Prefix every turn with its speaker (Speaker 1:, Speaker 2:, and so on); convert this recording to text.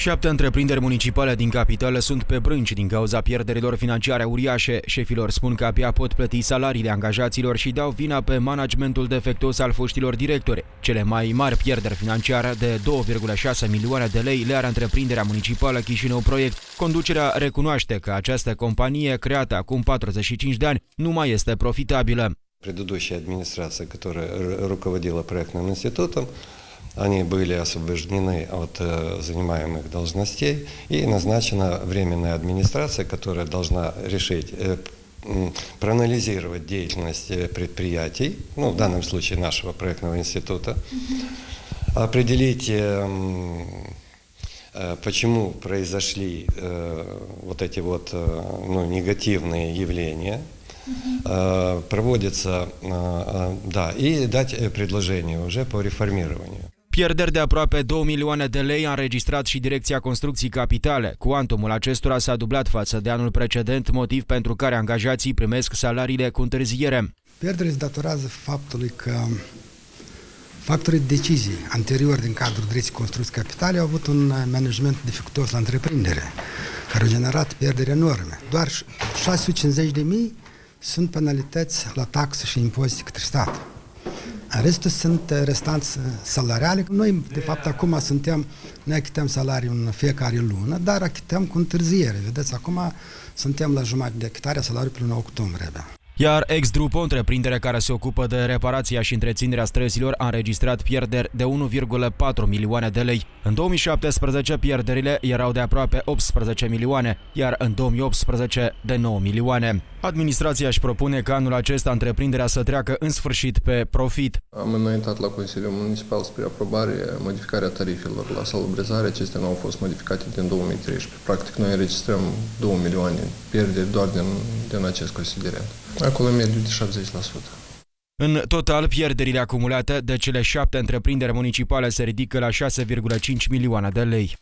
Speaker 1: Șapte întreprinderi municipale din capitală sunt pe brânci din cauza pierderilor financiare uriașe. Șefilor spun că abia pot plăti salariile angajaților și dau vina pe managementul defectuos al foștilor directori. Cele mai mari pierderi financiare de 2,6 milioane de lei le are întreprinderea municipală Chișinău Proiect. Conducerea recunoaște că această companie, creată acum 45 de ani, nu mai este profitabilă.
Speaker 2: Предыдущая администрация, которая руководила проектным институтом, Они были освобождены от э, занимаемых должностей и назначена временная администрация, которая должна решить, э, проанализировать деятельность э, предприятий, ну, в данном случае нашего проектного института, определить, почему произошли вот эти вот ну, негативные явления, проводится, да, и дать предложение уже по реформированию.
Speaker 1: Pierderi de aproape 2 milioane de lei a înregistrat și Direcția Construcții Capitale. Cuantumul acestora s-a dublat față de anul precedent, motiv pentru care angajații primesc salariile cu întârziere.
Speaker 3: Pierderile se datorează faptului că factorii de decizii anterior din cadrul Direcției Construcții Capitale au avut un management defectuos la întreprindere, care a generat pierderi enorme. Doar 650 de mii sunt penalități la taxe și impozite către stat. Restul sunt uh, restanți uh, salariale. Noi, de fapt, acum suntem, ne achităm salariul în fiecare lună, dar achităm cu întârziere. Vedeți, acum suntem la jumătate de achitare a salariului până octombrie abia.
Speaker 1: Iar Ex-Drupo, întreprindere care se ocupă de reparația și întreținerea străzilor, a înregistrat pierderi de 1,4 milioane de lei. În 2017 pierderile erau de aproape 18 milioane, iar în 2018 de 9 milioane. Administrația își propune ca anul acesta întreprinderea să treacă în sfârșit pe profit.
Speaker 4: Am înaintat la Consiliul Municipal spre aprobare modificarea tarifelor la salubrizare. Acestea nu au fost modificate din 2013. Practic, noi înregistrăm 2 milioane pierderi doar din, din acest considerent. Acolo mediu de 60%.
Speaker 1: În total, pierderile acumulate de cele șapte întreprinderi municipale se ridică la 6,5 milioane de lei.